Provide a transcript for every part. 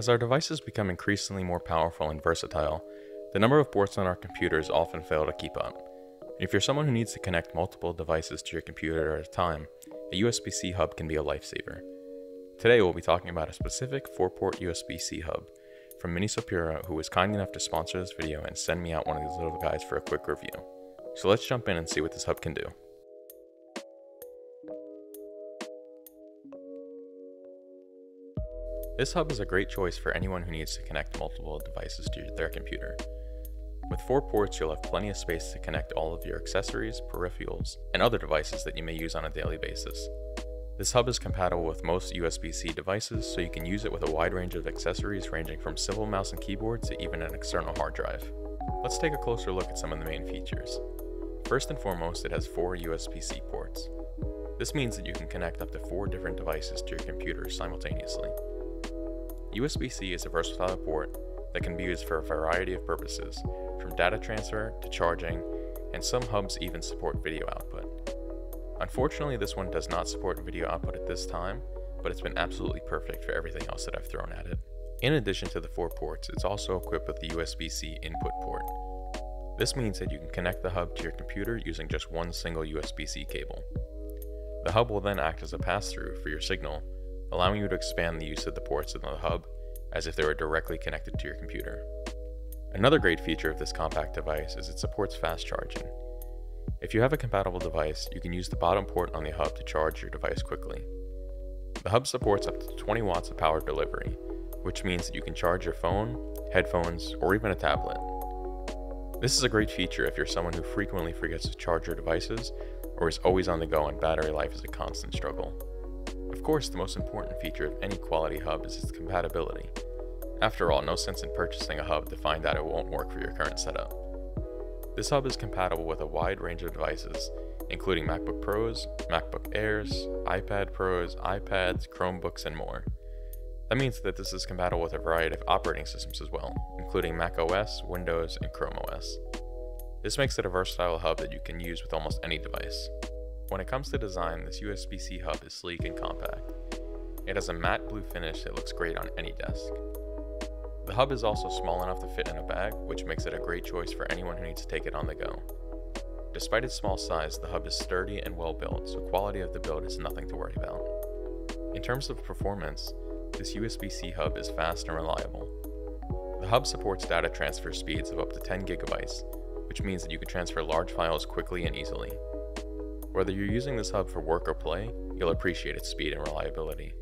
As our devices become increasingly more powerful and versatile, the number of ports on our computers often fail to keep up. If you're someone who needs to connect multiple devices to your computer at a time, a USB C hub can be a lifesaver. Today, we'll be talking about a specific 4 port USB C hub from Minisopuru, who was kind enough to sponsor this video and send me out one of these little guys for a quick review. So let's jump in and see what this hub can do. This hub is a great choice for anyone who needs to connect multiple devices to their computer. With four ports, you'll have plenty of space to connect all of your accessories, peripherals, and other devices that you may use on a daily basis. This hub is compatible with most USB-C devices, so you can use it with a wide range of accessories ranging from simple mouse and keyboard to even an external hard drive. Let's take a closer look at some of the main features. First and foremost, it has four USB-C ports. This means that you can connect up to four different devices to your computer simultaneously. USB-C is a versatile port that can be used for a variety of purposes, from data transfer to charging, and some hubs even support video output. Unfortunately, this one does not support video output at this time, but it's been absolutely perfect for everything else that I've thrown at it. In addition to the four ports, it's also equipped with the USB-C input port. This means that you can connect the hub to your computer using just one single USB-C cable. The hub will then act as a pass-through for your signal, allowing you to expand the use of the ports in the hub as if they were directly connected to your computer. Another great feature of this compact device is it supports fast charging. If you have a compatible device, you can use the bottom port on the hub to charge your device quickly. The hub supports up to 20 watts of power delivery, which means that you can charge your phone, headphones, or even a tablet. This is a great feature if you're someone who frequently forgets to charge your devices or is always on the go and battery life is a constant struggle. Of course, the most important feature of any quality hub is its compatibility. After all, no sense in purchasing a hub to find out it won't work for your current setup. This hub is compatible with a wide range of devices, including MacBook Pros, MacBook Airs, iPad Pros, iPads, Chromebooks, and more. That means that this is compatible with a variety of operating systems as well, including Mac OS, Windows, and Chrome OS. This makes it a versatile hub that you can use with almost any device. When it comes to design, this USB-C hub is sleek and compact. It has a matte blue finish that looks great on any desk. The hub is also small enough to fit in a bag, which makes it a great choice for anyone who needs to take it on the go. Despite its small size, the hub is sturdy and well built, so quality of the build is nothing to worry about. In terms of performance, this USB-C hub is fast and reliable. The hub supports data transfer speeds of up to 10 gigabytes, which means that you can transfer large files quickly and easily. Whether you're using this hub for work or play, you'll appreciate its speed and reliability.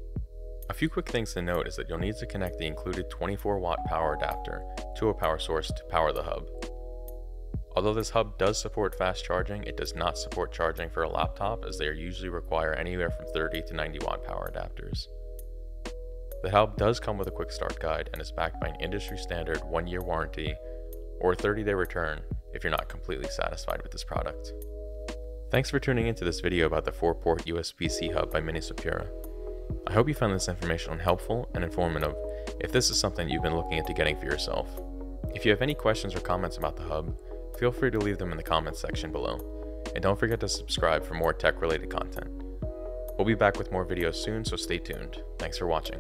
A few quick things to note is that you'll need to connect the included 24 watt power adapter to a power source to power the hub. Although this hub does support fast charging, it does not support charging for a laptop as they usually require anywhere from 30 to 90 watt power adapters. The hub does come with a quick start guide and is backed by an industry standard 1 year warranty or a 30 day return if you're not completely satisfied with this product. Thanks for tuning into this video about the 4-port USB-C hub by Minisopuru. I hope you found this information helpful and informative if this is something you've been looking into getting for yourself. If you have any questions or comments about the hub, feel free to leave them in the comments section below. And don't forget to subscribe for more tech related content. We'll be back with more videos soon, so stay tuned. Thanks for watching.